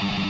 you